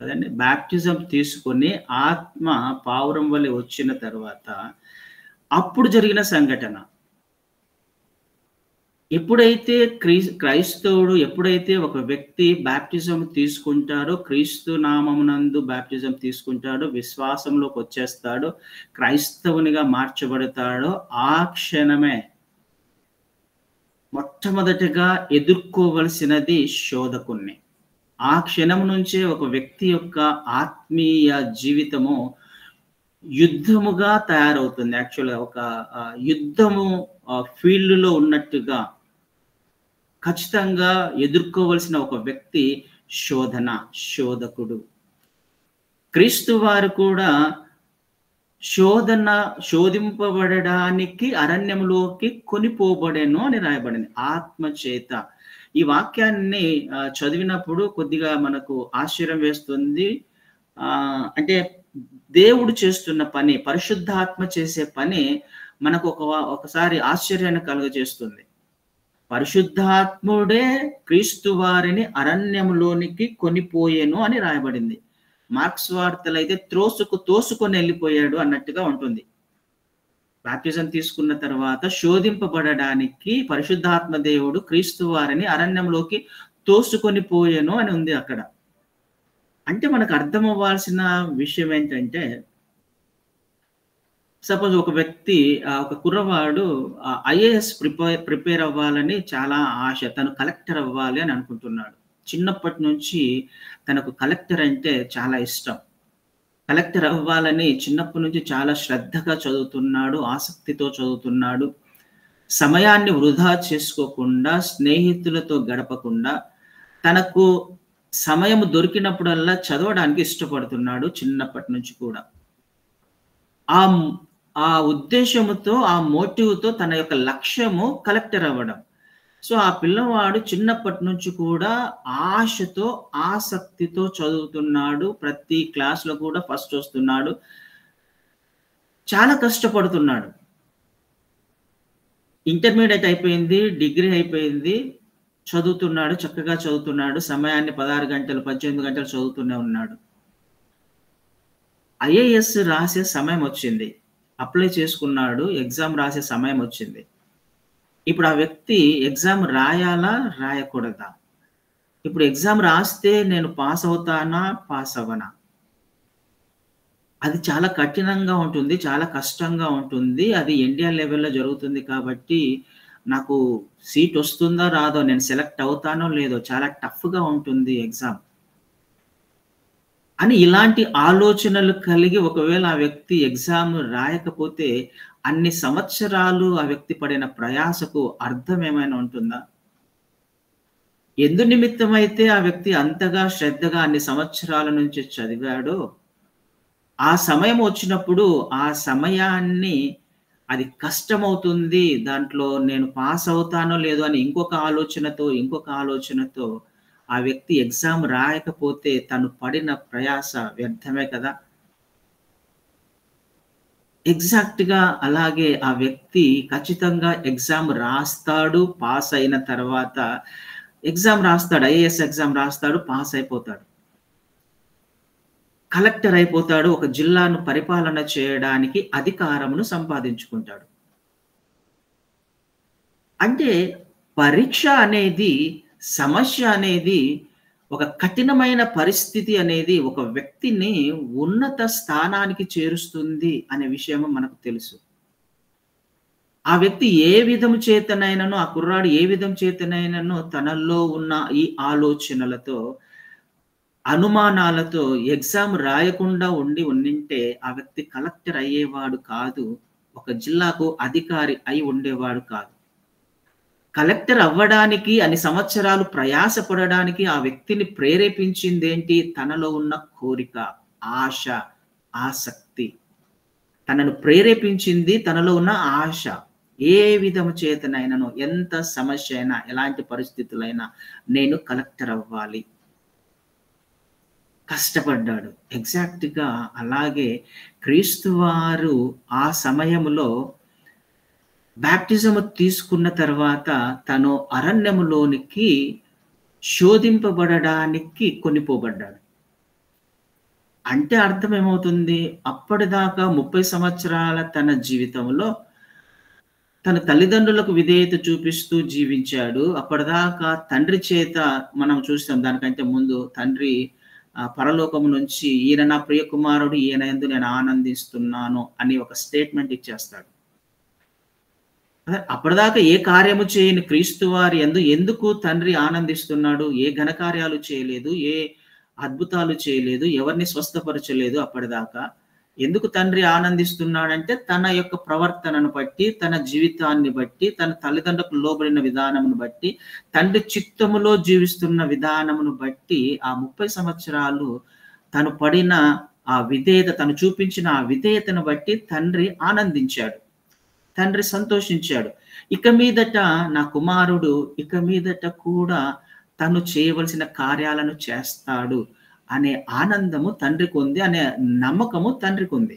కదండి బ్యాప్టిజం తీసుకొని ఆత్మ పావురం వలె వచ్చిన తర్వాత అప్పుడు జరిగిన సంఘటన. ఎప్పుడైతే క్రీ క్రైస్తవుడు ఎప్పుడైతే ఒక వ్యక్తి బ్యాప్టిజం తీసుకుంటాడో క్రీస్తు నామమునందు బ్యాప్టిజం తీసుకుంటాడో విశ్వాసంలోకి వచ్చేస్తాడో క్రైస్తవునిగా మార్చబడతాడో ఆ క్షణమే మొట్టమొదటిగా ఎదుర్కోవలసినది శోధకుణ్ణి. ఆ క్షణం నుంచే ఒక వ్యక్తి యొక్క ఆత్మీయ జీవితము యుద్ధముగా తయారవుతుంది. యాక్చువల్గా ఒక యుద్ధము ఫీల్డ్లో ఉన్నట్టుగా ఖచ్చితంగా ఎదుర్కోవలసిన ఒక వ్యక్తి శోధన శోధకుడు. క్రీస్తు వారు కూడా శోధన శోధింపబడడానికి అరణ్యంలోకి కొనిపోబడెను అని రాయబడింది. ఆత్మ చేత ఈ వాక్యాన్ని చదివినప్పుడు కొద్దిగా మనకు ఆశ్చర్యం వేస్తుంది. అంటే దేవుడు చేస్తున్న పని పరిశుద్ధాత్మ చేసే పని మనకు ఒక ఒకసారి ఆశ్చర్యాన్ని కలుగజేస్తుంది. పరిశుద్ధాత్ముడే క్రీస్తు వారిని అరణ్యంలోనికి కొనిపోయేను అని రాయబడింది. మార్క్స్ వార్తలు అయితే త్రోసుకు తోసుకొని వెళ్ళిపోయాడు అన్నట్టుగా ఉంటుంది. బాప్టిజం తీసుకున్న తర్వాత శోధింపబడడానికి పరిశుద్ధాత్మ దేవుడు క్రీస్తు వారిని అరణ్యంలోకి తోసుకొని పోయేను అని ఉంది అక్కడ. అంటే మనకు అర్థం అవ్వాల్సిన విషయం ఏంటంటే సపోజ్ ఒక వ్యక్తి ఒక కుర్రవాడు ఐఏఎస్ ప్రిపేర్ ప్రిపేర్ అవ్వాలని చాలా ఆశ తను కలెక్టర్ అవ్వాలి అని అనుకుంటున్నాడు. చిన్నప్పటి నుంచి తనకు కలెక్టర్ అంటే చాలా ఇష్టం. కలెక్టర్ అవ్వాలని చిన్నప్పటి నుంచి చాలా శ్రద్ధగా చదువుతున్నాడు ఆసక్తితో చదువుతున్నాడు. సమయాన్ని వృధా చేసుకోకుండా స్నేహితులతో గడపకుండా తనకు సమయం దొరికినప్పుడల్లా చదవడానికి ఇష్టపడుతున్నాడు చిన్నప్పటి నుంచి కూడా. ఆ ఆ ఉద్దేశముతో ఆ మోటివ్తో తన యొక్క లక్ష్యము కలెక్టర్ అవ్వడం. సో ఆ పిల్లవాడు చిన్నప్పటి నుంచి కూడా ఆశతో ఆసక్తితో చదువుతున్నాడు. ప్రతి క్లాస్లో కూడా ఫస్ట్ వస్తున్నాడు. చాలా కష్టపడుతున్నాడు. ఇంటర్మీడియట్ అయిపోయింది డిగ్రీ అయిపోయింది. చదువుతున్నాడు చక్కగా చదువుతున్నాడు. సమయాన్ని పదహారు గంటలు పద్దెనిమిది గంటలు చదువుతూనే ఉన్నాడు. ఐఏఎస్ రాసే సమయం వచ్చింది. అప్లై చేసుకున్నాడు. ఎగ్జామ్ రాసే సమయం వచ్చింది. ఇప్పుడు ఆ వ్యక్తి ఎగ్జామ్ రాయాలా? రాయకూడదా? ఇప్పుడు ఎగ్జామ్ రాస్తే నేను పాస్ అవుతానా? పాస్ అవ్వనా? అది చాలా కఠినంగా ఉంటుంది చాలా కష్టంగా ఉంటుంది. అది ఇండియా లెవెల్లో జరుగుతుంది కాబట్టి నాకు సీట్ వస్తుందో రాదో నేను సెలెక్ట్ అవుతానో లేదో చాలా టఫ్గా ఉంటుంది ఎగ్జామ్. అని ఇలాంటి ఆలోచనలు కలిగి ఒకవేళ ఆ వ్యక్తి ఎగ్జామ్ రాయకపోతే అన్ని సంవత్సరాలు ఆ వ్యక్తి పడిన ప్రయాసకు అర్థం ఏమైనా ఉంటుందా? ఎందు నిమిత్తమైతే ఆ వ్యక్తి అంతగా శ్రద్ధగా అన్ని సంవత్సరాల నుంచి చదివాడో ఆ సమయం వచ్చినప్పుడు ఆ సమయాన్ని అది కష్టమవుతుంది దాంట్లో నేను పాస్ అవుతానో లేదో అని ఇంకొక ఆలోచనతో ఇంకొక ఆలోచనతో ఆ వ్యక్తి ఎగ్జామ్ రాయకపోతే తను పడిన ప్రయాస వ్యర్థమే కదా? ఎగ్జాక్ట్గా అలాగే ఆ వ్యక్తి ఖచ్చితంగా ఎగ్జామ్ రాస్తాడు పాస్ అయిన తర్వాత ఎగ్జామ్ రాస్తాడు ఐఏఎస్ ఎగ్జామ్ రాస్తాడు పాస్ అయిపోతాడు. కలెక్టర్ అయిపోతాడు ఒక జిల్లాను పరిపాలన చేయడానికి అధికారమును సంపాదించుకుంటాడు. అంటే పరీక్ష అనేది సమస్య అనేది ఒక కఠినమైన పరిస్థితి అనేది ఒక వ్యక్తిని ఉన్నత స్థానానికి చేరుస్తుంది అనే విషయం మనకు తెలుసు. ఆ వ్యక్తి ఏ విధం చేతనైనను ఆ కుర్రాడు ఏ విధం చేతనైనను తనలో ఉన్న ఈ ఆలోచనలతో అనుమానాలతో ఎగ్జామ్ రాయకుండా ఉండి ఉండింటే ఆ వ్యక్తి కలెక్టర్ అయ్యేవాడు కాదు ఒక జిల్లాకు అధికారి అయి ఉండేవాడు కాదు. కలెక్టర్ అవ్వడానికి అన్ని సంవత్సరాలు ప్రయాసపడడానికి ఆ వ్యక్తిని ప్రేరేపించిందేంటి? తనలో ఉన్న కోరిక ఆశ ఆసక్తి. తనను ప్రేరేపించింది తనలో ఉన్న ఆశ. ఏ విధము చేతనైనాను ఎంత సమస్య అయినా ఎలాంటి పరిస్థితులైనా నేను కలెక్టర్ అవ్వాలి. కష్టపడ్డాడు. ఎగ్జాక్ట్గా అలాగే క్రీస్తు వారు ఆ సమయంలో బ్యాప్టిజం తీసుకున్న తర్వాత తను అరణ్యములోనికి శోధింపబడడానికి కొనిపోబడ్డాడు. అంటే అర్థం ఏమవుతుంది? అప్పటిదాకా ముప్పై సంవత్సరాల తన జీవితంలో తన తల్లిదండ్రులకు విధేయత చూపిస్తూ జీవించాడు. అప్పటిదాకా తండ్రి చేత మనం చూస్తాం దానికంటే ముందు తండ్రి పరలోకం నుంచి ఈయన నా ప్రియకుమారుడు ఈయన ఎందు నేను ఆనందిస్తున్నాను అని ఒక స్టేట్మెంట్ ఇచ్చేస్తాడు. అప్పటిదాకా ఏ కార్యము చేయని క్రీస్తు వారి ఎందు ఎందుకు తండ్రి ఆనందిస్తున్నాడు? ఏ ఘనకార్యాలు చేయలేదు? ఏ అద్భుతాలు చేయలేదు? ఎవరిని స్వస్థపరచలేదు అప్పటిదాకా? ఎందుకు తండ్రి ఆనందిస్తున్నాడంటే తన యొక్క ప్రవర్తనను బట్టి తన జీవితాన్ని బట్టి తన తల్లిదండ్రులకు లోబడిన విధానమును బట్టి తండ్రి చిత్తములో జీవిస్తున్న విధానమును బట్టి ఆ ముప్పై సంవత్సరాలు తను పడిన ఆ విధేయత తను చూపించిన ఆ విధేయతను బట్టి తండ్రి ఆనందించాడు. తండ్రి సంతోషించాడు. ఇక మీదట నా కుమారుడు ఇక మీదట కూడా తను చేయవలసిన కార్యాలను చేస్తాడు అనే ఆనందము తండ్రికి ఉంది అనే నమ్మకము తండ్రికి ఉంది.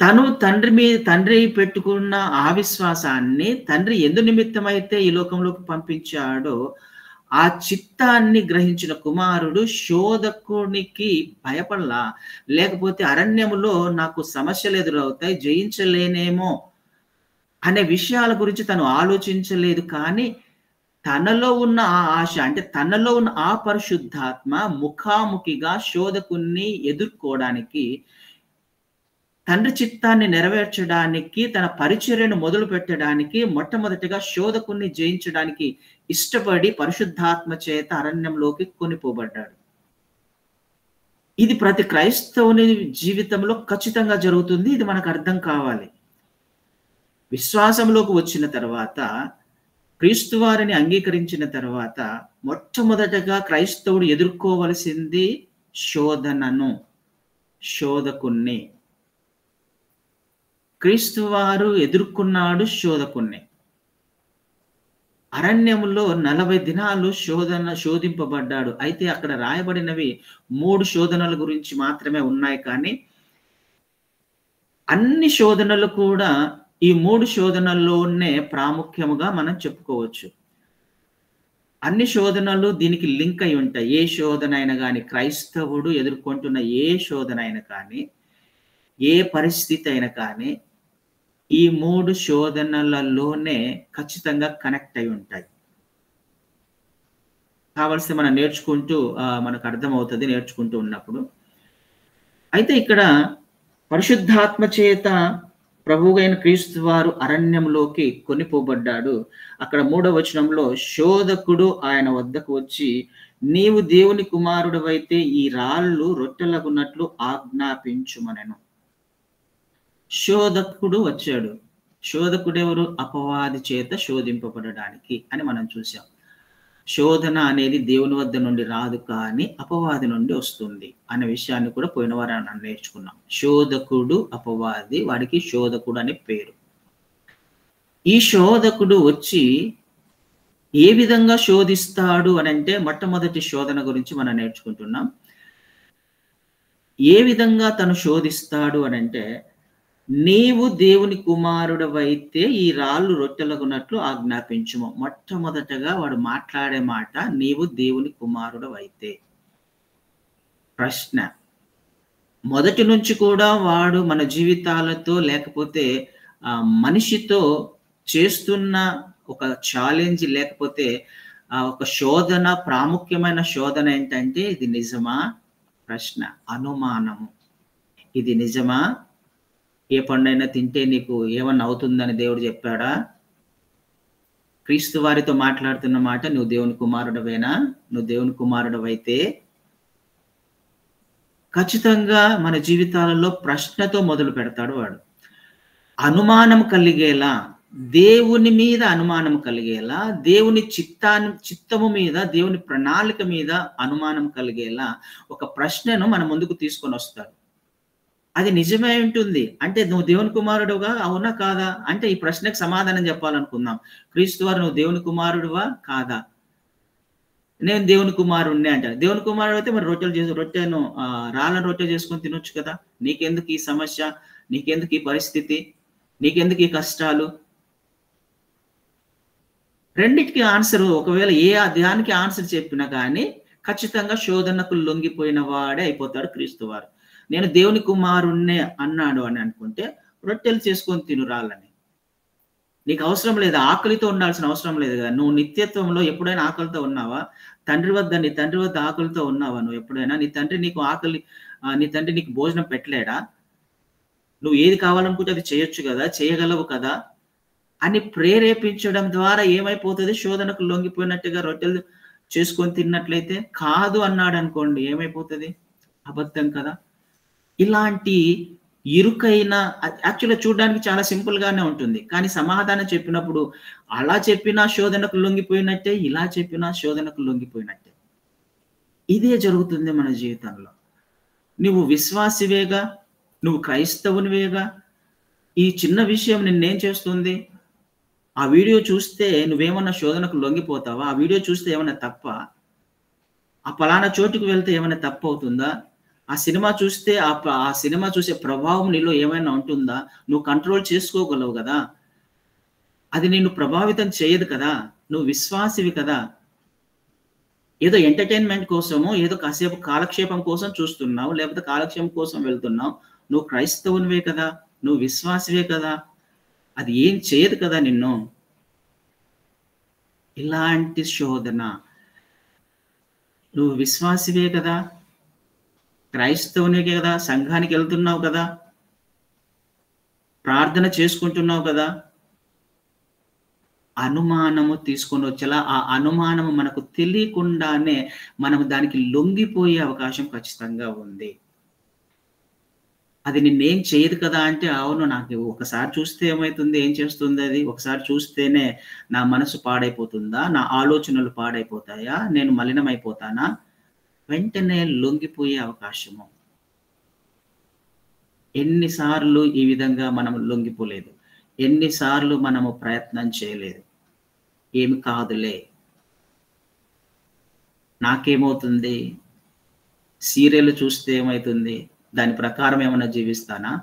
తను తండ్రి మీద తండ్రి పెట్టుకున్న ఆ విశ్వాసాన్ని తండ్రి ఎందు నిమిత్తమైతే ఈ లోకంలోకి పంపించాడో ఆ చిత్తాన్ని గ్రహించిన కుమారుడు శోధకునికి భయపడలా. లేకపోతే అరణ్యములో నాకు సమస్యలు ఎదురవుతాయి జయించలేనేమో అనే విషయాల గురించి తను ఆలోచించలేదు. కానీ తనలో ఉన్న ఆ ఆశ అంటే తనలో ఉన్న ఆ పరిశుద్ధాత్మ ముఖాముఖిగా శోధకుణ్ణి ఎదుర్కోవడానికి తండ్రి చిత్తాన్ని నెరవేర్చడానికి తన పరిచర్యను మొదలు పెట్టడానికి మొట్టమొదటిగా శోధకుణ్ణి జయించడానికి ఇష్టపడి పరిశుద్ధాత్మ చేత అరణ్యంలోకి కొనిపోబడ్డాడు. ఇది ప్రతి క్రైస్తవుని జీవితంలో ఖచ్చితంగా జరుగుతుంది. ఇది మనకు అర్థం కావాలి. విశ్వాసంలోకి వచ్చిన తర్వాత క్రీస్తు వారిని అంగీకరించిన తర్వాత మొట్టమొదటగా క్రైస్తవుడు ఎదుర్కోవలసింది శోధనను శోధకుణ్ణి. క్రీస్తు వారు ఎదుర్కొన్నాడు శోధకుణ్ణి. అరణ్యంలో నలభై దినాలు శోధన శోధింపబడ్డాడు. అయితే అక్కడ రాయబడినవి మూడు శోధనల గురించి మాత్రమే ఉన్నాయి కానీ అన్ని శోధనలు కూడా ఈ మూడు శోధనల్లోనే ప్రాముఖ్యముగా మనం చెప్పుకోవచ్చు. అన్ని శోధనలు దీనికి లింక్ అయి ఉంటాయి. ఏ శోధన అయినా కానీ క్రైస్తవుడు ఎదుర్కొంటున్న ఏ శోధన అయినా కానీ ఏ పరిస్థితి అయినా కానీ ఈ మూడు శోధనలలోనే ఖచ్చితంగా కనెక్ట్ అయి ఉంటాయి. కావలసి మనం నేర్చుకుంటూ మనకు అర్థమవుతుంది నేర్చుకుంటూ ఉన్నప్పుడు. అయితే ఇక్కడ పరిశుద్ధాత్మ చేత ప్రభువైన క్రీస్తు వారు అరణ్యంలోకి కొనిపోబడ్డాడు. అక్కడ మూడవ వచనంలో శోధకుడు ఆయన వద్దకు వచ్చి నీవు దేవుని కుమారుడవైతే ఈ రాళ్ళు రొట్టెలకున్నట్లు ఆజ్ఞాపించుమనను. శోధకుడు వచ్చాడు. శోధకుడెవరు? అపవాది చేత శోధింపబడడానికి అని మనం చూసాం శోధన అనేది దేవుని వద్ద నుండి రాదు కానీ అపవాది నుండి వస్తుంది అనే విషయాన్ని కూడా పోయిన వారాన్ని నేర్చుకున్నాం. శోధకుడు అపవాది వాడికి శోధకుడు అనే పేరు. ఈ శోధకుడు వచ్చి ఏ విధంగా శోధిస్తాడు అని అంటే మొట్టమొదటి శోధన గురించి మనం నేర్చుకుంటున్నాం. ఏ విధంగా తను శోధిస్తాడు అని అంటే నీవు దేవుని కుమారుడవైతే ఈ రాళ్ళు రొట్టెలకున్నట్లు ఆజ్ఞాపించుము. మొట్టమొదటగా వాడు మాట్లాడే మాట నీవు దేవుని కుమారుడవైతే. ప్రశ్న. మొదటి నుంచి కూడా వాడు మన జీవితాలతో లేకపోతే మనిషితో చేస్తున్న ఒక ఛాలెంజ్ లేకపోతే ఒక శోధన ప్రాముఖ్యమైన శోధన ఏంటంటే ఇది నిజమా? ప్రశ్న. అనుమానము. ఇది నిజమా? ఏ పండైనా తింటే నీకు ఏమన్నా అవుతుందని దేవుడు చెప్పాడా? క్రీస్తు వారితో మాట్లాడుతున్న మాట నువ్వు దేవుని కుమారుడవేనా? నువ్వు దేవుని కుమారుడవైతే ఖచ్చితంగా మన జీవితాలలో ప్రశ్నతో మొదలు పెడతాడు వాడు. అనుమానం కలిగేలా దేవుని మీద అనుమానం కలిగేలా దేవుని చిత్తాన్ని చిత్తము మీద దేవుని ప్రణాళిక మీద అనుమానం కలిగేలా ఒక ప్రశ్నను మన ముందుకు తీసుకొని వస్తాడు. అది నిజమే ఉంటుంది. అంటే నువ్వు దేవుని కుమారుడుగా అవునా కాదా? అంటే ఈ ప్రశ్నకు సమాధానం చెప్పాలనుకుందాం. క్రీస్తు వారు నువ్వు దేవుని కుమారుడువా? కాదా? నేను దేవుని కుమారుణ్ణి అంటాను దేవుని కుమారుడు అయితే మరి రొట్టెలు చేసి రొట్టెను రాళ్ళను రొట్టె చేసుకొని తినొచ్చు కదా? నీకెందుకు ఈ సమస్య? నీకెందుకు ఈ పరిస్థితి? నీకెందుకు ఈ కష్టాలు? రెండిటికి ఆన్సర్ ఒకవేళ ఏ దానికి ఆన్సర్ చెప్పినా కానీ ఖచ్చితంగా శోధనకు లొంగిపోయిన వాడే అయిపోతాడు క్రీస్తు వారు. నేను దేవుని కుమారుణ్ణే అన్నాడు అని అనుకుంటే రొట్టెలు చేసుకొని తినురాలని నీకు అవసరం లేదు ఆకలితో ఉండాల్సిన అవసరం లేదు కదా. నువ్వు నిత్యత్వంలో ఎప్పుడైనా ఆకలితో ఉన్నావా? తండ్రి వద్ద నీ తండ్రి వద్ద ఆకలితో ఉన్నావా నువ్వు ఎప్పుడైనా? నీ తండ్రి నీకు ఆకలి నీ తండ్రి నీకు భోజనం పెట్టలేడా? నువ్వు ఏది కావాలనుకుంటే అది చేయొచ్చు కదా చేయగలవు కదా? అని ప్రేరేపించడం ద్వారా ఏమైపోతుంది? శోధనకు లొంగిపోయినట్టుగా రొట్టెలు చేసుకొని తిన్నట్లయితే కాదు అన్నాడు అనుకోండి ఏమైపోతుంది? అబద్ధం కదా. ఇలాంటి ఇరుకైన యాక్చువల్గా చూడడానికి చాలా సింపుల్ గానే ఉంటుంది. కానీ సమాధానం చెప్పినప్పుడు అలా చెప్పినా శోధనకు లొంగిపోయినట్టే ఇలా చెప్పినా శోధనకు లొంగిపోయినట్టే. ఇదే జరుగుతుంది మన జీవితంలో. నువ్వు విశ్వాసివేగా నువ్వు క్రైస్తవునివేగా ఈ చిన్న విషయం నిన్నేం చేస్తుంది? ఆ వీడియో చూస్తే నువ్వేమన్నా శోధనకు లొంగిపోతావా? ఆ వీడియో చూస్తే ఏమైనా తప్ప? ఆ పలానా చోటుకు వెళ్తే ఏమైనా తప్పు అవుతుందా ఆ సినిమా చూస్తే ఆ ప- ఆ సినిమా చూసే ప్రభావం నీలో ఏమైనా ఉంటుందా? నువ్వు కంట్రోల్ చేసుకోగలవు కదా. అది నిన్ను ప్రభావితం చేయదు కదా. నువ్వు విశ్వాసివి కదా. ఏదో ఎంటర్టైన్మెంట్ కోసమో ఏదో కాసేపు కాలక్షేపం కోసం చూస్తున్నావు లేకపోతే కాలక్షేపం కోసం వెళ్తున్నావు. నువ్వు క్రైస్తవునివే కదా. నువ్వు విశ్వాసివే కదా. అది ఏం చేయదు కదా నిన్ను. ఇలాంటి శోధన. నువ్వు విశ్వాసివే కదా. క్రైస్తవునికే కదా సంఘానికి వెళ్తున్నావు కదా ప్రార్థన చేసుకుంటున్నావు కదా అనుమానము తీసుకొని వచ్చేలా ఆ అనుమానము మనకు తెలియకుండానే మనం దానికి లొంగిపోయే అవకాశం ఖచ్చితంగా ఉంది. అది నిన్నేం చేయదు కదా అంటే అవును నాకు ఒకసారి చూస్తే ఏమవుతుంది ఏం చేస్తుంది అది? ఒకసారి చూస్తేనే నా మనసు పాడైపోతుందా? నా ఆలోచనలు పాడైపోతాయా? నేను మలినమైపోతానా? వెంటనే లొంగిపోయే అవకాశము. ఎన్నిసార్లు ఈ విధంగా మనం లొంగిపోలేదు. ఎన్నిసార్లు మనము ప్రయత్నం చేయలేదు. ఏమి కాదులే. నాకేమవుతుంది? సీరియల్ చూస్తే ఏమవుతుంది? దాని ప్రకారం ఏమైనా జీవిస్తానా?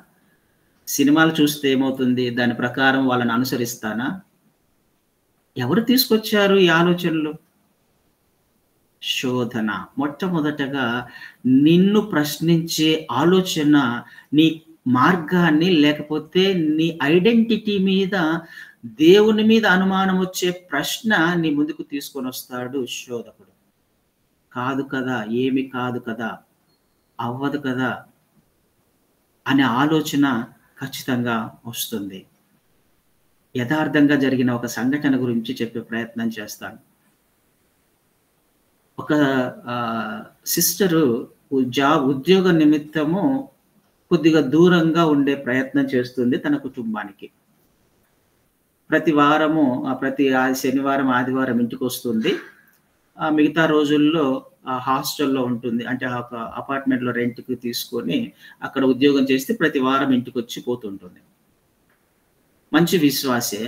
సినిమాలు చూస్తే ఏమవుతుంది? దాని ప్రకారం వాళ్ళని అనుసరిస్తానా? ఎవరు తీసుకొచ్చారు ఈ ఆలోచనలు? శోధన. మొట్టమొదటగా నిన్ను ప్రశ్నించే ఆలోచన నీ మార్గాన్ని లేకపోతే నీ ఐడెంటిటీ మీద దేవుని మీద అనుమానం వచ్చే ప్రశ్న నీ ముందుకు తీసుకొని వస్తాడు శోధకుడు. కాదు కదా ఏమి కాదు కదా అవ్వదు కదా అనే ఆలోచన ఖచ్చితంగా వస్తుంది. యథార్థంగా జరిగిన ఒక సంఘటన గురించి చెప్పే ప్రయత్నం చేస్తాను. ఒక సిస్టరు జాబ్ ఉద్యోగ నిమిత్తము కొద్దిగా దూరంగా ఉండే ప్రయత్నం చేస్తుంది తన కుటుంబానికి. ప్రతి వారము ప్రతి శనివారం ఆదివారం ఇంటికి వస్తుంది. మిగతా రోజుల్లో ఆ హాస్టల్లో ఉంటుంది. అంటే ఆ ఒక అపార్ట్మెంట్లో రెంట్కి తీసుకొని అక్కడ ఉద్యోగం చేస్తే ప్రతి వారం ఇంటికి వచ్చి పోతుంటుంది. మంచి విశ్వాసే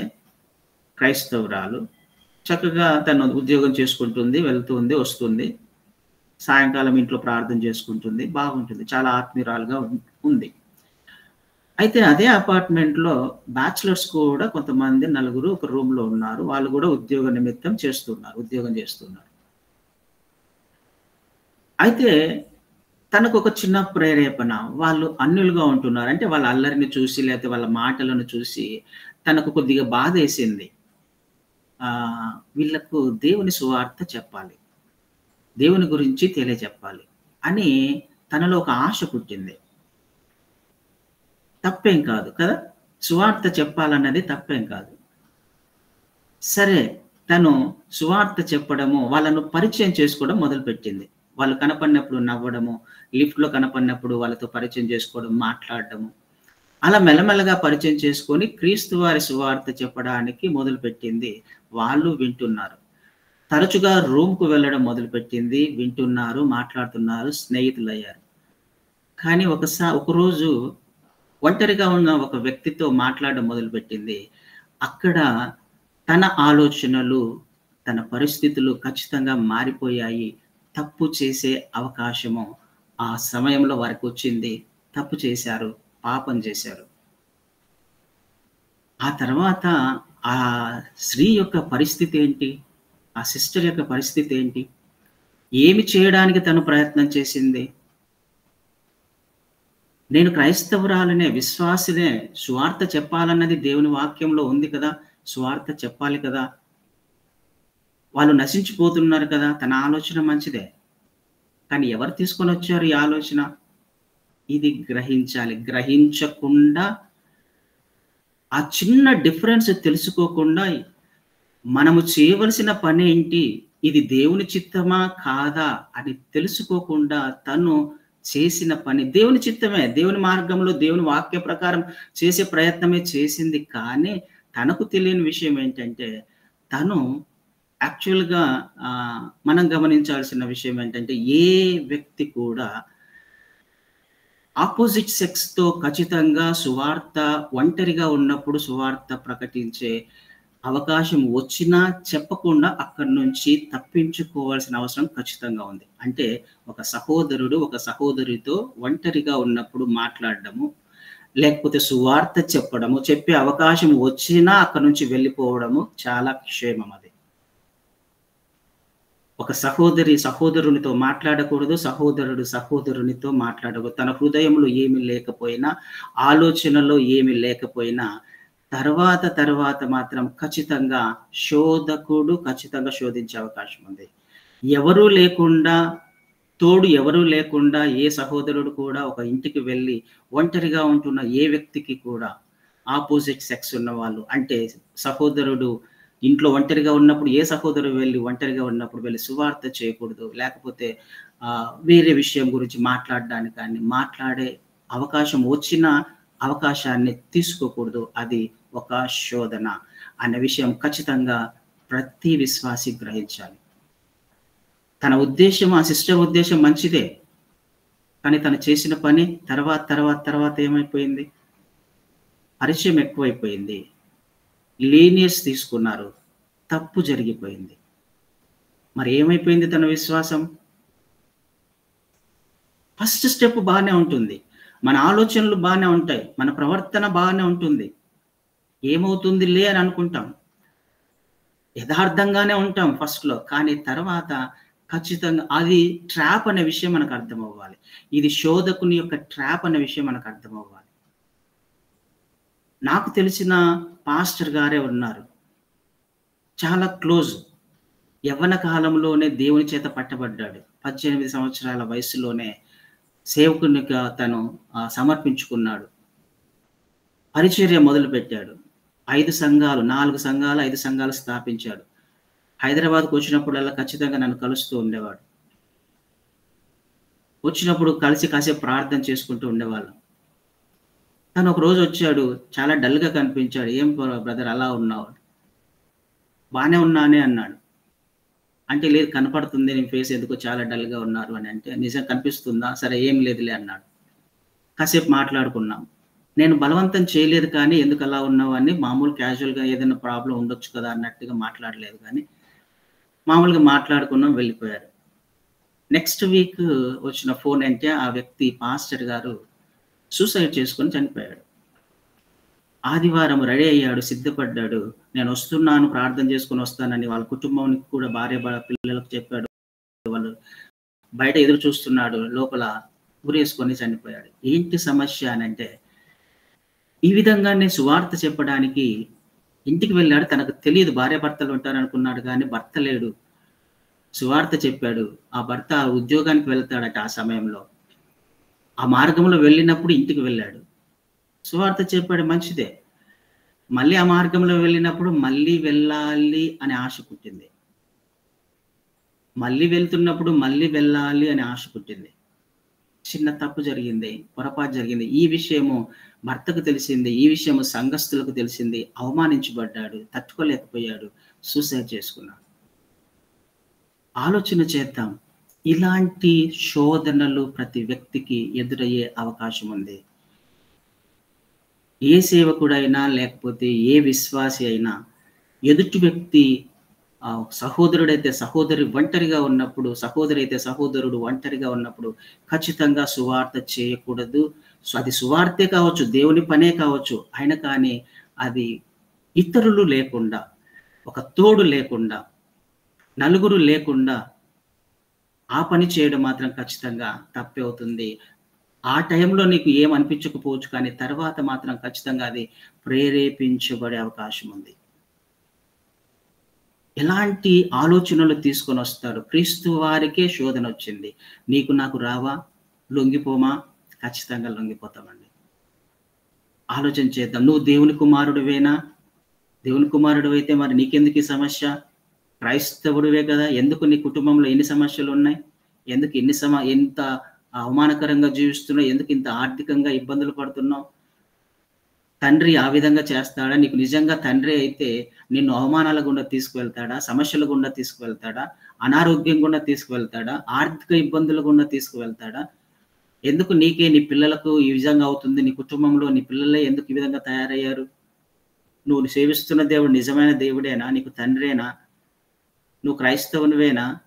క్రైస్తవురాలు. చక్కగా తను ఉద్యోగం చేసుకుంటుంది వెళ్తుంది వస్తుంది. సాయంకాలం ఇంట్లో ప్రార్థన చేసుకుంటుంది. బాగుంటుంది. చాలా ఆత్మీయురాలుగా ఉంది. అయితే అదే అపార్ట్మెంట్లో బ్యాచిలర్స్ కూడా కొంతమంది నలుగురు ఒక రూమ్లో ఉన్నారు. వాళ్ళు కూడా ఉద్యోగ నిమిత్తం చేస్తున్నారు ఉద్యోగం చేస్తున్నారు. అయితే తనకు ఒక చిన్న ప్రేరేపణ. వాళ్ళు అన్యులుగా ఉంటున్నారు. అంటే వాళ్ళ అల్లరిని చూసి లేకపోతే వాళ్ళ మాటలను చూసి తనకు కొద్దిగా బాధ వేసింది వీళ్ళకు దేవుని సువార్త చెప్పాలి. దేవుని గురించి తెలియజెప్పాలి అని తనలో ఒక ఆశ పుట్టింది. తప్పేం కాదు కదా? సువార్త చెప్పాలన్నది తప్పేం కాదు. సరే తను సువార్త చెప్పడము వాళ్ళను పరిచయం చేసుకోవడం మొదలుపెట్టింది. వాళ్ళు కనపడినప్పుడు నవ్వడము లిఫ్ట్లో కనపడినప్పుడు వాళ్ళతో పరిచయం చేసుకోవడం మాట్లాడడము అలా మెల్లమెల్లగా పరిచయం చేసుకొని క్రీస్తు వారి సువార్త చెప్పడానికి మొదలుపెట్టింది. వాళ్ళు వింటున్నారు. తరచుగా రూమ్కు వెళ్ళడం మొదలుపెట్టింది. వింటున్నారు మాట్లాడుతున్నారు స్నేహితులు అయ్యారు కానీ ఒకసారి ఒకరోజు ఒంటరిగా ఉన్న ఒక వ్యక్తితో మాట్లాడడం మొదలుపెట్టింది. అక్కడ తన ఆలోచనలు తన పరిస్థితులు ఖచ్చితంగా మారిపోయాయి. తప్పు చేసే అవకాశము ఆ సమయంలో వారికి వచ్చింది. తప్పు చేశారు. పాపం చేశారు. ఆ తర్వాత ఆ స్త్రీ యొక్క పరిస్థితి ఏంటి? ఆ సిస్టర్ యొక్క పరిస్థితి ఏంటి? ఏమి చేయడానికి తను ప్రయత్నం చేసింది? నేను క్రైస్తవురాలనే విశ్వాసినే స్వార్థ చెప్పాలన్నది దేవుని వాక్యంలో ఉంది కదా? స్వార్థ చెప్పాలి కదా? వాళ్ళు నశించిపోతున్నారు కదా? తన ఆలోచన మంచిదే. కానీ ఎవరు తీసుకొని వచ్చారు ఈ ఆలోచన? ఇది గ్రహించాలి. గ్రహించకుండా ఆ చిన్న డిఫరెన్స్ తెలుసుకోకుండా మనము చేయవలసిన పని ఏంటి? ఇది దేవుని చిత్తమా కాదా అని తెలుసుకోకుండా తను చేసిన పని దేవుని చిత్తమే. దేవుని మార్గంలో దేవుని వాక్య ప్రకారం చేసే ప్రయత్నమే చేసింది. కానీ తనకు తెలియని విషయం ఏంటంటే తను యాక్చువల్గా మనం గమనించాల్సిన విషయం ఏంటంటే ఏ వ్యక్తి కూడా ఆపోజిట్ సెక్స్తో ఖచ్చితంగా సువార్త ఒంటరిగా ఉన్నప్పుడు సువార్త ప్రకటించే అవకాశం వచ్చినా చెప్పకుండా అక్కడి నుంచి తప్పించుకోవాల్సిన అవసరం ఖచ్చితంగా ఉంది. అంటే ఒక సహోదరుడు ఒక సహోదరితో ఒంటరిగా ఉన్నప్పుడు మాట్లాడడము లేకపోతే సువార్త చెప్పడము చెప్పే అవకాశం వచ్చినా అక్కడి నుంచి వెళ్ళిపోవడము చాలా క్షేమం అది. ఒక సహోదరి సహోదరునితో మాట్లాడకూడదు సహోదరుడు సహోదరునితో మాట్లాడకూడదు. తన హృదయంలో ఏమి లేకపోయినా ఆలోచనలో ఏమి లేకపోయినా తర్వాత తర్వాత మాత్రం ఖచ్చితంగా శోధకుడు ఖచ్చితంగా శోధించే అవకాశం ఉంది. ఎవరూ లేకుండా తోడు ఎవరూ లేకుండా ఏ సహోదరుడు కూడా ఒక ఇంటికి వెళ్ళి ఒంటరిగా ఉంటున్న ఏ వ్యక్తికి కూడా ఆపోజిట్ సెక్స్ ఉన్న వాళ్ళు అంటే సహోదరుడు ఇంట్లో ఒంటరిగా ఉన్నప్పుడు ఏ సహోదరు వెళ్ళి ఒంటరిగా ఉన్నప్పుడు వెళ్ళి సువార్త చేయకూడదు? లేకపోతే వేరే విషయం గురించి మాట్లాడడానికి కానీ మాట్లాడే అవకాశం వచ్చిన అవకాశాన్ని తీసుకోకూడదు. అది ఒక శోధన అనే విషయం ఖచ్చితంగా ప్రతి విశ్వాసి గ్రహించాలి. తన ఉద్దేశం ఆ సిస్టర్ ఉద్దేశం మంచిదే. కానీ తను చేసిన పని తర్వాత తర్వాత తర్వాత ఏమైపోయింది? పరిచయం ఎక్కువైపోయింది. లీనియస్ తీసుకున్నారు. తప్పు జరిగిపోయింది. మరి ఏమైపోయింది తన విశ్వాసం? ఫస్ట్ స్టెప్ బాగానే ఉంటుంది. మన ఆలోచనలు బాగానే ఉంటాయి. మన ప్రవర్తన బాగానే ఉంటుంది. ఏమవుతుంది లే అని అనుకుంటాం. యథార్థంగానే ఉంటాం ఫస్ట్లో కానీ తర్వాత ఖచ్చితంగా అది ట్రాప్ అనే విషయం మనకు అర్థం అవ్వాలి ఇది శోధకుని యొక్క ట్రాప్ అనే విషయం మనకు అర్థం అవ్వాలి నాకు తెలిసిన పాస్టర్ గారే ఉన్నారు. చాలా క్లోజ్. యవ్వన కాలంలోనే దేవుని చేత పట్టబడ్డాడు. పద్దెనిమిది సంవత్సరాల వయసులోనే సేవకునిగా తను సమర్పించుకున్నాడు. పరిచర్య మొదలుపెట్టాడు. ఐదు సంఘాలు నాలుగు సంఘాలు ఐదు సంఘాలు స్థాపించాడు. హైదరాబాద్కు వచ్చినప్పుడల్లా ఖచ్చితంగా నన్ను కలుస్తూ ఉండేవాడు. వచ్చినప్పుడు కలిసి కాసేపు ప్రార్థన చేసుకుంటూ ఉండేవాళ్ళం. తను ఒక రోజు వచ్చాడు చాలా డల్గా కనిపించాడు. ఏం బ్రదర్ అలా ఉన్నావు? బాగానే ఉన్నానే అన్నాడు. అంటే లేదు కనపడుతుంది నేను ఫేస్ ఎందుకో చాలా డల్గా ఉన్నారు అని అంటే నిజం కనిపిస్తుందా? సరే ఏం లేదులే అన్నాడు. కాసేపు మాట్లాడుకున్నాం. నేను బలవంతం చేయలేదు కానీ ఎందుకు అలా ఉన్నావు? అని మామూలు క్యాజువల్గా ఏదైనా ప్రాబ్లం ఉండొచ్చు కదా అన్నట్టుగా మాట్లాడలేదు కానీ మామూలుగా మాట్లాడుకున్నాం వెళ్ళిపోయారు. నెక్స్ట్ వీక్ వచ్చిన ఫోన్ అంటే ఆ వ్యక్తి పాస్టర్ గారు సూసైడ్ చేసుకొని చనిపోయాడు. ఆదివారం రెడీ అయ్యాడు సిద్ధపడ్డాడు. నేను వస్తున్నాను ప్రార్థన చేసుకుని వస్తానని వాళ్ళ కుటుంబానికి కూడా భార్య పిల్లలకు చెప్పాడు. వాళ్ళు బయట ఎదురు చూస్తున్నాడు లోపల ఊరేసుకొని చనిపోయాడు. ఏంటి సమస్య అని అంటే ఈ విధంగానే సువార్త చెప్పడానికి ఇంటికి వెళ్ళాడు. తనకు తెలియదు భార్య భర్తలు ఉంటారనుకున్నాడు కానీ భర్త లేడు. సువార్త చెప్పాడు. ఆ భర్త ఉద్యోగానికి వెళ్తాడట ఆ సమయంలో. ఆ మార్గంలో వెళ్ళినప్పుడు ఇంటికి వెళ్ళాడు. సువార్త చెప్పాడు మంచిదే. మళ్ళీ ఆ మార్గంలో వెళ్ళినప్పుడు మళ్ళీ వెళ్ళాలి అనే ఆశ పుట్టింది. మళ్ళీ వెళ్తున్నప్పుడు మళ్ళీ వెళ్ళాలి అనే ఆశ పుట్టింది. చిన్న తప్పు జరిగింది పొరపాటు జరిగింది. ఈ విషయము భర్తకు తెలిసింది ఈ విషయము సంఘస్థులకు తెలిసింది. అవమానించబడ్డాడు తట్టుకోలేకపోయాడు సూసైడ్ చేసుకున్నాడు. ఆలోచన చేద్దాం. ఇలాంటి శోధనలు ప్రతి వ్యక్తికి ఎదురయ్యే అవకాశం ఉంది. ఏ సేవకుడైనా లేకపోతే ఏ విశ్వాసి అయినా ఎదుటి వ్యక్తి సహోదరుడైతే సహోదరి ఒంటరిగా ఉన్నప్పుడు సహోదరి అయితే సహోదరుడు ఒంటరిగా ఉన్నప్పుడు ఖచ్చితంగా సువార్త చేయకూడదు. అది సువార్తే కావచ్చు దేవుని పనే కావచ్చు అయినా కానీ అది ఇతరులు లేకుండా ఒక తోడు లేకుండా నలుగురు లేకుండా ఆ పని చేయడం మాత్రం ఖచ్చితంగా తప్పే అవుతుంది. ఆ టైంలో నీకు ఏం అనిపించకపోవచ్చు కానీ తర్వాత మాత్రం ఖచ్చితంగా అది ప్రేరేపించబడే అవకాశం ఉంది. ఎలాంటి ఆలోచనలు తీసుకొని వస్తారు? క్రీస్తు వారికే శోధన వచ్చింది. నీకు నాకు రావా? లొంగిపోమా? ఖచ్చితంగా లొంగిపోతామండి. ఆలోచన చేద్దాం. నువ్వు దేవుని కుమారుడివేనా? దేవుని కుమారుడు అయితే మరి నీకెందుకు ఈ సమస్య? క్రైస్తవుడివే కదా? ఎందుకు నీ కుటుంబంలో ఎన్ని సమస్యలు ఉన్నాయి? ఎందుకు ఎన్ని సమ ఎంత అవమానకరంగా జీవిస్తున్నావు? ఎందుకు ఇంత ఆర్థికంగా ఇబ్బందులు పడుతున్నావు? తండ్రి ఆ విధంగా చేస్తాడా? నీకు నిజంగా తండ్రి అయితే నిన్ను అవమానాల గుండా తీసుకువెళ్తాడా? సమస్యల గుండా తీసుకువెళ్తాడా? అనారోగ్యం గుండా తీసుకువెళ్తాడా? ఆర్థిక ఇబ్బందుల గుండా తీసుకువెళ్తాడా? ఎందుకు నీకే నీ పిల్లలకు ఈ విధంగా అవుతుంది? నీ కుటుంబంలో నీ పిల్లలే ఎందుకు ఈ విధంగా తయారయ్యారు? నువ్వు సేవిస్తున్న దేవుడు నిజమైన దేవుడేనా? నీకు తండ్రేనా నువ్వు క్రైస్తవునివేనా?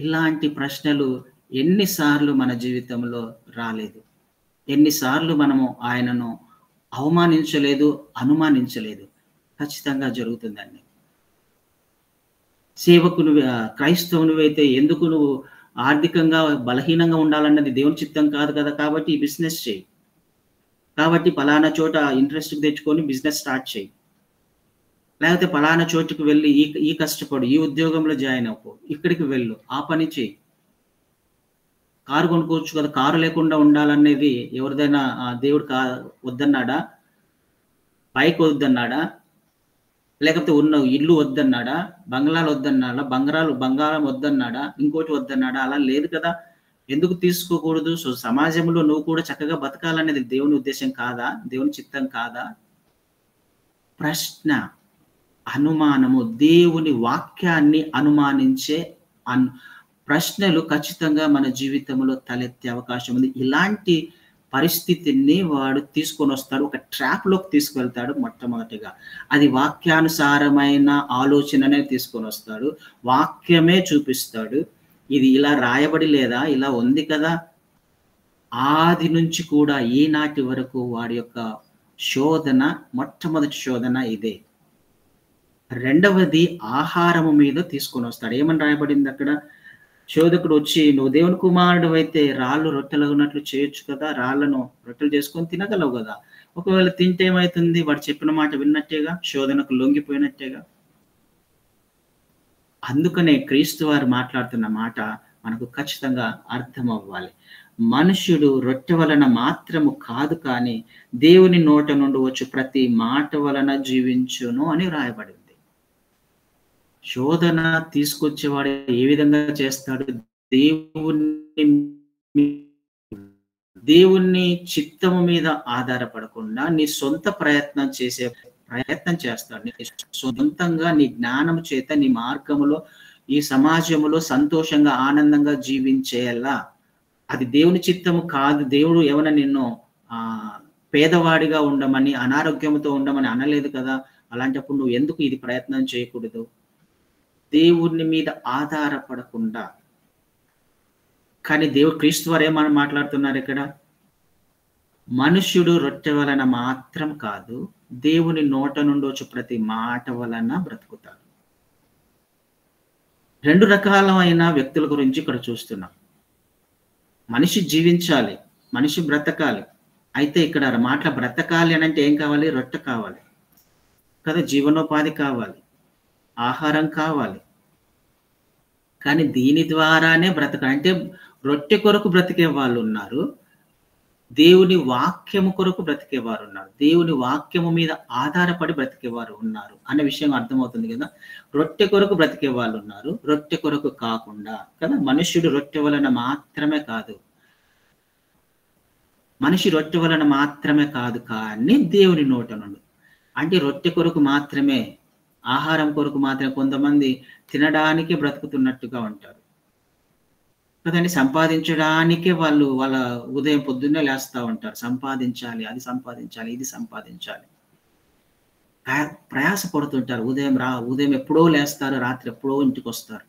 ఇలాంటి ప్రశ్నలు ఎన్నిసార్లు మన జీవితంలో రాలేదు. ఎన్నిసార్లు మనము ఆయనను అవమానించలేదు అనుమానించలేదు. ఖచ్చితంగా జరుగుతుందండి. సేవకును క్రైస్తవునివైతే ఎందుకు నువ్వు ఆర్థికంగా బలహీనంగా ఉండాలన్నది దేవుని చిత్తం కాదు కదా కాబట్టి ఈ బిజినెస్ చేయి. కాబట్టి పలానా చోట ఇంట్రెస్ట్ తెచ్చుకొని బిజినెస్ స్టార్ట్ చేయి. లేకపోతే పలానా చోటుకు వెళ్ళి ఈ ఈ కష్టపడు ఈ ఉద్యోగంలో జాయిన్ అవ్వు. ఇక్కడికి వెళ్ళు. ఆ పని చేయి. కారు కొనుక్కోవచ్చు కదా. కారు లేకుండా ఉండాలనేది ఎవరిదైనా దేవుడు కా వద్దన్నాడా? బైక్ వద్దన్నాడా? లేకపోతే ఉన్న ఇల్లు వద్దన్నాడా? బంగ్లాలు వద్దన్నాడా? బంగారాలు బంగారం వద్దన్నాడా? ఇంకోటి వద్దన్నాడా? అలా లేదు కదా. ఎందుకు తీసుకోకూడదు? సో సమాజంలో నువ్వు కూడా చక్కగా బతకాలనేది దేవుని ఉద్దేశం కాదా? దేవుని చిత్తం కాదా? ప్రశ్న. అనుమానము దేవుని వాక్యాన్ని అనుమానించే అన్ ప్రశ్నలు ఖచ్చితంగా మన జీవితంలో తలెత్తే అవకాశం ఉంది. ఇలాంటి పరిస్థితిని వాడు తీసుకొని వస్తాడు ఒక ట్రాప్లోకి తీసుకువెళ్తాడు మొట్టమొదటిగా. అది వాక్యానుసారమైన ఆలోచననే తీసుకొని వస్తాడు వాక్యమే చూపిస్తాడు. ఇది ఇలా రాయబడి లేదా ఇలా ఉంది కదా? ఆది నుంచి కూడా ఈనాటి వరకు వాడి యొక్క శోధన మొట్టమొదటి శోధన ఇదే. రెండవది ఆహారము మీద తీసుకొని వస్తాడు. ఏమని రాయబడింది అక్కడ? శోధకుడు వచ్చి నువ్వు దేవుని కుమారుడు అయితే రాళ్ళు రొట్టెలు ఉన్నట్లు చేయొచ్చు కదా? రాళ్ళను రొట్టెలు చేసుకొని తినగలవు కదా? ఒకవేళ తింటే ఏమవుతుంది వాడు చెప్పిన మాట విన్నట్టేగా? శోధనకు లొంగిపోయినట్టేగా? అందుకనే క్రీస్తు వారు మాట్లాడుతున్న మాట మనకు ఖచ్చితంగా అర్థం అవ్వాలి మనుష్యుడు రొట్టె వలన మాత్రము కాదు కానీ దేవుని నోట నుండి వచ్చు ప్రతి మాట వలన జీవించును అని రాయబడింది. శోధన తీసుకొచ్చేవాడు ఏ విధంగా చేస్తాడు? దేవుణ్ణి దేవుని చిత్తము మీద ఆధారపడకుండా నీ సొంత ప్రయత్నం చేసే ప్రయత్నం చేస్తాడు. సొంతంగా నీ జ్ఞానం చేత నీ మార్గములో ఈ సమాజంలో సంతోషంగా ఆనందంగా జీవించేలా. అది దేవుని చిత్తము కాదు. దేవుడు ఏమైనా నిన్ను ఆ పేదవాడిగా ఉండమని అనారోగ్యంతో ఉండమని అనలేదు కదా? అలాంటప్పుడు నువ్వు ఎందుకు ఇది ప్రయత్నం చేయకూడదు? దేవుని మీద ఆధారపడకుండా. కానీ దేవుడు క్రీస్తు వారు ఏమని మాట్లాడుతున్నారు ఇక్కడ? మనుష్యుడు రొట్టె వలన మాత్రం కాదు దేవుని నోట నుండి వచ్చి ప్రతి మాట వలన బ్రతుకుతాడు. రెండు రకాలమైన వ్యక్తుల గురించి ఇక్కడ చూస్తున్నాం. మనిషి జీవించాలి మనిషి బ్రతకాలి. అయితే ఇక్కడ మాటల బ్రతకాలి అని అంటే ఏం కావాలి? రొట్టె కావాలి. కదా జీవనోపాధి కావాలి. ఆహారం కావాలి. కానీ దీని ద్వారానే బ్రతక అంటే రొట్టె కొరకు బ్రతికే వాళ్ళు ఉన్నారు. దేవుని వాక్యము కొరకు బ్రతికేవారు ఉన్నారు. దేవుని వాక్యము మీద ఆధారపడి బ్రతికేవారు ఉన్నారు అనే విషయం అర్థమవుతుంది కదా. రొట్టె కొరకు బ్రతికే వాళ్ళు ఉన్నారు. రొట్టె కొరకు కాకుండా కదా. మనుష్యుడు రొట్టె వలన మాత్రమే కాదు. మనిషి రొట్టె వలన మాత్రమే కాదు కానీ దేవుని నోట నుండి. అంటే రొట్టె కొరకు మాత్రమే ఆహారం కొరకు మాత్రమే కొంతమంది తినడానికి బ్రతుకుతున్నట్టుగా ఉంటారు. కదండి సంపాదించడానికే వాళ్ళు వాళ్ళ ఉదయం పొద్దున్నే లేస్తూ ఉంటారు. సంపాదించాలి అది సంపాదించాలి ఇది సంపాదించాలి. ప్రయాస పడుతుంటారు ఉదయం రా ఉదయం ఎప్పుడో లేస్తారు రాత్రి ఎప్పుడో ఇంటికి వస్తారు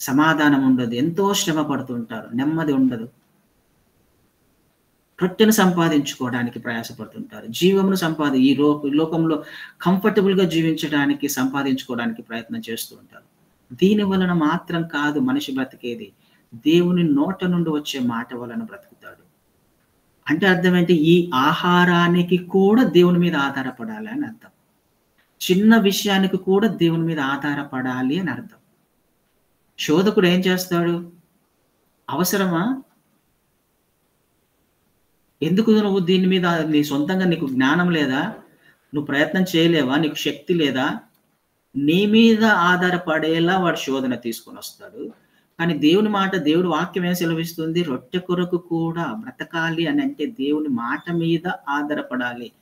సమాధానం ఉండదు. ఎంతో శ్రమ పడుతుంటారు. నెమ్మది ఉండదు. రొట్టెను సంపాదించుకోవడానికి ప్రయాసపడుతుంటారు. జీవమును సంపాది ఈ లో లోకంలో కంఫర్టబుల్గా జీవించడానికి సంపాదించుకోవడానికి ప్రయత్నం చేస్తూ ఉంటారు. దీని వలన మాత్రం కాదు మనిషి బ్రతికేది. దేవుని నోట నుండి వచ్చే మాట వలన బ్రతుకుతాడు. అంటే అర్థం ఏంటి? ఈ ఆహారానికి కూడా దేవుని మీద ఆధారపడాలి అని అర్థం. చిన్న విషయానికి కూడా దేవుని మీద ఆధారపడాలి అని అర్థం. శోధకుడు ఏం చేస్తాడు? అవసరమా? ఎందుకు నువ్వు దీని మీద నీ సొంతంగా నీకు జ్ఞానం లేదా? నువ్వు ప్రయత్నం చేయలేవా? నీకు శక్తి లేదా? నీ మీద ఆధారపడేలా వాడు శోధన తీసుకొని వస్తాడు. కానీ దేవుని మాట దేవుడి వాక్యం ఏం సెలవిస్తుంది? రొట్టె కొరకు కూడా బ్రతకాలి అని అంటే దేవుని మాట మీద ఆధారపడాలి.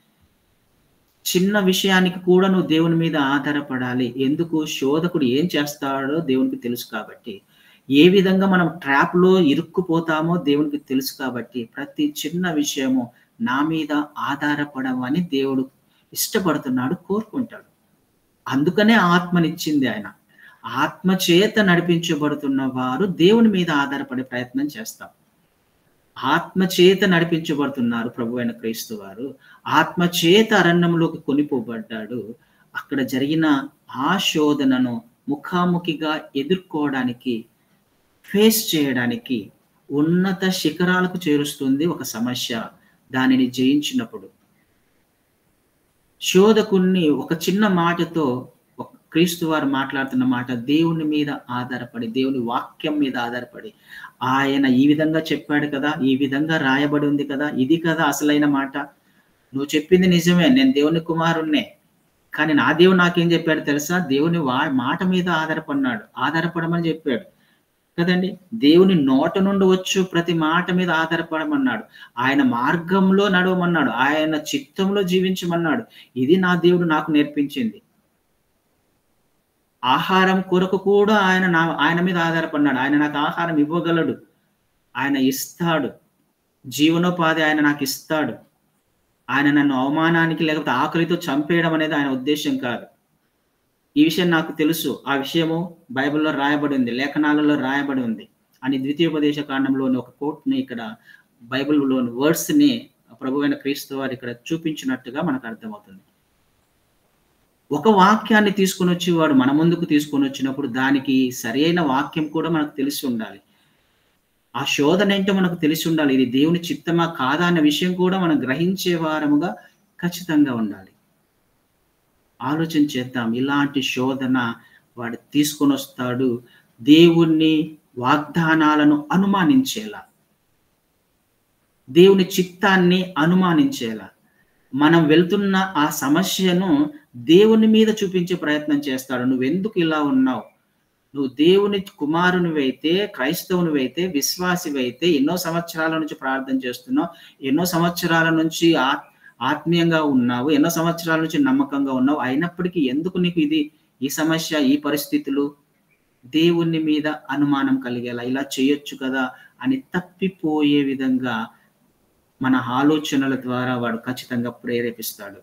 చిన్న విషయానికి కూడా నువ్వు దేవుని మీద ఆధారపడాలి. ఎందుకు? శోధకుడు ఏం చేస్తాడో దేవునికి తెలుసు కాబట్టి. ఏ విధంగా మనం ట్రాప్లో ఇరుక్కుపోతామో దేవునికి తెలుసు కాబట్టి ప్రతి చిన్న విషయము నా మీద ఆధారపడమని దేవుడు ఇష్టపడుతున్నాడు కోరుకుంటాడు. అందుకనే ఆత్మనిచ్చింది ఆయన. ఆత్మ చేత నడిపించబడుతున్న వారు దేవుని మీద ఆధారపడే ప్రయత్నం చేస్తాం ఆత్మ చేత నడిపించబడుతున్నారు ప్రభు అయిన క్రీస్తు వారు. ఆత్మ చేత అరణ్యంలోకి కొనిపోబడ్డాడు. అక్కడ జరిగిన ఆ శోధనను ముఖాముఖిగా ఎదుర్కోవడానికి ఫేస్ చేయడానికి ఉన్నత శిఖరాలకు చేరుస్తుంది ఒక సమస్య దానిని జయించినప్పుడు. శోధకుణ్ణి ఒక చిన్న మాటతో ఒక క్రీస్తు వారు మాట్లాడుతున్న మాట దేవుని మీద ఆధారపడి దేవుని వాక్యం మీద ఆధారపడి ఆయన ఈ విధంగా చెప్పాడు కదా ఈ విధంగా రాయబడి ఉంది కదా ఇది కదా అసలైన మాట. నువ్వు చెప్పింది నిజమే నేను దేవుని కుమారుణ్ణే. కానీ నా దేవుడు నాకేం చెప్పాడు తెలుసా? దేవుని వా మాట మీద ఆధారపడినాడు ఆధారపడమని చెప్పాడు. కదండి? దేవుని నోట నుండి వచ్చు ప్రతి మాట మీద ఆధారపడమన్నాడు. ఆయన మార్గంలో నడవమన్నాడు. ఆయన చిత్తంలో జీవించమన్నాడు. ఇది నా దేవుడు నాకు నేర్పించింది. ఆహారం కొరకు కూడా ఆయన నా ఆయన మీద ఆధారపడినాడు. ఆయన నాకు ఆహారం ఇవ్వగలడు. ఆయన ఇస్తాడు. జీవనోపాధి ఆయన నాకు ఇస్తాడు. ఆయన నన్ను అవమానానికి లేకపోతే ఆకలితో చంపేయడం అనేది ఆయన ఉద్దేశం కాదు. ఈ విషయం నాకు తెలుసు. ఆ విషయము బైబిల్లో రాయబడి ఉంది. లేఖనాలలో రాయబడి ఉంది. అని ద్వితీయోపదేశ కాండంలోని ఒక కోట్ని ఇక్కడ బైబిల్లోని వర్డ్స్ని ప్రభువైన క్రీస్తు వారు ఇక్కడ చూపించినట్టుగా మనకు అర్థమవుతుంది. ఒక వాక్యాన్ని తీసుకొని వచ్చి వాడు మన ముందుకు తీసుకొని వచ్చినప్పుడు దానికి సరైన వాక్యం కూడా మనకు తెలిసి ఉండాలి. ఆ శోధన ఏంటో మనకు తెలిసి ఉండాలి. ఇది దేవుని చిత్తమా కాదా అన్న విషయం కూడా మనం గ్రహించే వారముగా ఖచ్చితంగా ఉండాలి. ఆలోచన చేద్దాం. ఇలాంటి శోధన వాడు తీసుకొని వస్తాడు. దేవుణ్ణి వాగ్దానాలను అనుమానించేలా. దేవుని చిత్తాన్ని అనుమానించేలా. మనం వెళ్తున్న ఆ సమస్యను దేవుని మీద చూపించే ప్రయత్నం చేస్తాడు. నువ్వు ఎందుకు ఇలా ఉన్నావు? నువ్వు దేవుని కుమారునివైతే క్రైస్తవునివైతే విశ్వాసివైతే ఎన్నో సంవత్సరాల నుంచి ప్రార్థన చేస్తున్నావు. ఎన్నో సంవత్సరాల నుంచి ఆత్మీయంగా ఉన్నావు ఎన్నో సంవత్సరాల నుంచి నమ్మకంగా ఉన్నావు అయినప్పటికీ ఎందుకు నీకు ఇది ఈ సమస్య ఈ పరిస్థితులు దేవుని మీద అనుమానం కలిగేలా ఇలా చేయొచ్చు కదా అని తప్పిపోయే విధంగా మన ఆలోచనల ద్వారా వాడు ఖచ్చితంగా ప్రేరేపిస్తాడు.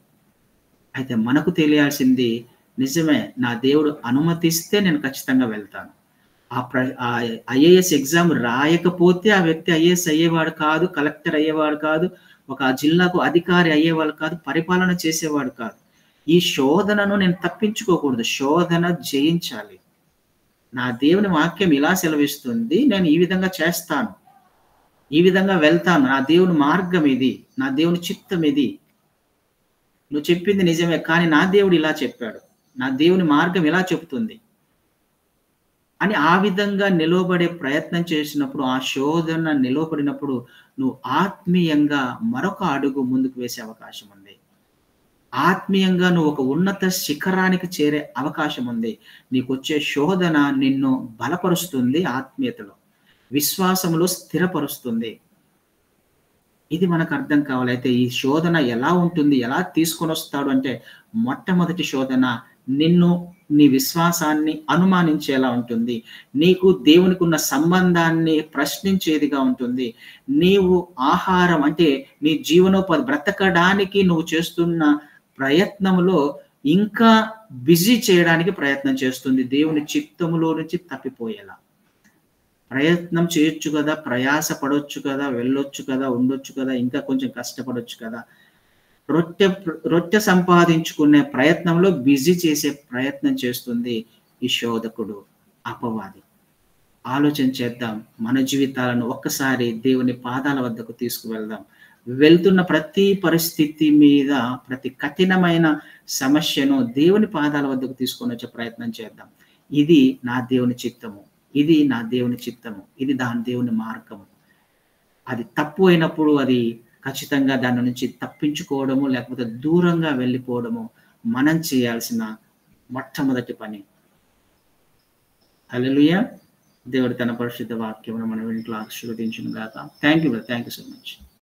అయితే మనకు తెలియాల్సింది నిజమే నా దేవుడు అనుమతిస్తే నేను ఖచ్చితంగా వెళ్తాను. ఆ ప్ర ఐఏఎస్ ఎగ్జామ్ రాయకపోతే ఆ వ్యక్తి ఐఏఎస్ అయ్యేవాడు కాదు కలెక్టర్ అయ్యేవాడు కాదు ఒక జిల్లాకు అధికారి అయ్యేవాడు కాదు పరిపాలన చేసేవాడు కాదు. ఈ శోధనను నేను తప్పించుకోకూడదు. శోధన జయించాలి. నా దేవుని వాక్యం ఇలా సెలవిస్తుంది నేను ఈ విధంగా చేస్తాను. ఈ విధంగా వెళ్తాను. నా దేవుని మార్గం ఇది. నా దేవుని చిత్తం ఇది. నువ్వు చెప్పింది నిజమే కానీ నా దేవుడు ఇలా చెప్పాడు. నా దేవుని మార్గం ఇలా చెబుతుంది. అని ఆ విధంగా నిలవబడే ప్రయత్నం చేసినప్పుడు ఆ శోధన నిలవబడినప్పుడు నువ్వు ఆత్మీయంగా మరొక అడుగు ముందుకు వేసే అవకాశం ఉంది. ఆత్మీయంగా నువ్వు ఒక ఉన్నత శిఖరానికి చేరే అవకాశం ఉంది. నీకు వచ్చే శోధన నిన్ను బలపరుస్తుంది ఆత్మీయతలో. విశ్వాసంలో స్థిరపరుస్తుంది. ఇది మనకు అర్థం కావాలి. అయితే ఈ శోధన ఎలా ఉంటుంది? ఎలా తీసుకొని వస్తాడు అంటే మొట్టమొదటి శోధన నిన్ను నీ విశ్వాసాన్ని అనుమానించేలా ఉంటుంది. నీకు దేవునికి ఉన్న సంబంధాన్ని ప్రశ్నించేదిగా ఉంటుంది. నీవు ఆహారం అంటే నీ జీవనోపాధి బ్రతకడానికి నువ్వు చేస్తున్న ప్రయత్నంలో ఇంకా బిజీ చేయడానికి ప్రయత్నం చేస్తుంది. దేవుని చిత్తములో నుంచి తప్పిపోయేలా. ప్రయత్నం చేయొచ్చు కదా ప్రయాస పడవచ్చు కదా వెళ్ళొచ్చు కదా ఉండొచ్చు కదా ఇంకా కొంచెం కష్టపడొచ్చు కదా. రొట్టె రొట్టె సంపాదించుకునే ప్రయత్నంలో బిజీ చేసే ప్రయత్నం చేస్తుంది ఈ శోధకుడు అపవాది. ఆలోచన చేద్దాం మన జీవితాలను ఒక్కసారి దేవుని పాదాల వద్దకు తీసుకువెళ్దాం. వెళ్తున్న ప్రతి పరిస్థితి మీద ప్రతి కఠినమైన సమస్యను దేవుని పాదాల వద్దకు తీసుకొని వచ్చే ప్రయత్నం చేద్దాం. ఇది నా దేవుని చిత్తము. ఇది నా దేవుని చిత్తము. ఇది దాని దేవుని మార్గము. అది తప్పు అయినప్పుడు అది ఖచ్చితంగా దాని నుంచి తప్పించుకోవడము లేకపోతే దూరంగా వెళ్ళిపోవడము మనం చేయాల్సిన మొట్టమొదటి పని. అలలుయ దేవుడు తన పరిశుద్ధ వాక్యమును మనం ఇంట్లో ఆశీర్వదించిన గాక thank you thank you so much